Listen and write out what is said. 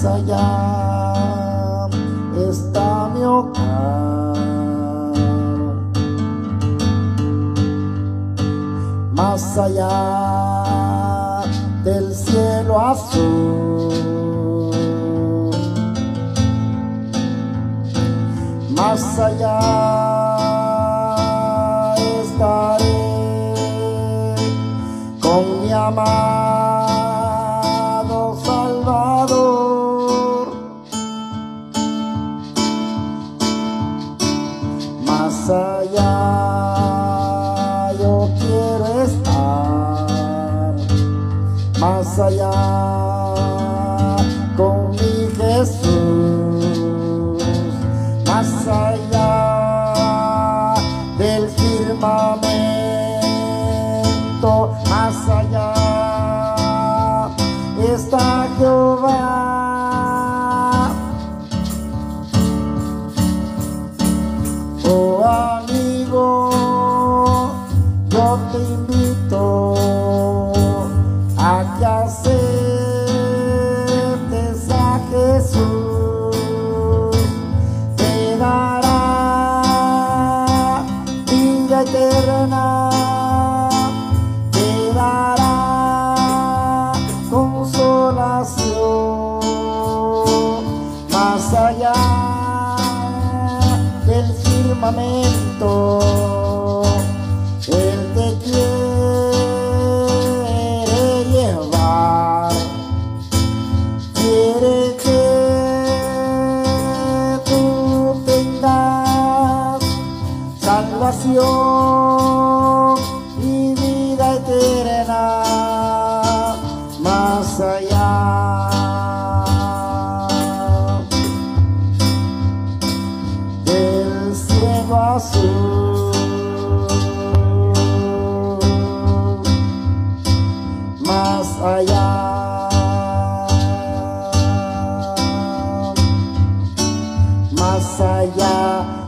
más allá. Está mi hogar, más allá del cielo azul, más allá estaré con mi amado Más allá yo quiero estar, más allá con mi Jesús, más allá del firmamento, más allá está firmamento. Él te quiere llevar, quiere que tú tengas salvación y vida eterna más allá cielo azul. Más allá, más allá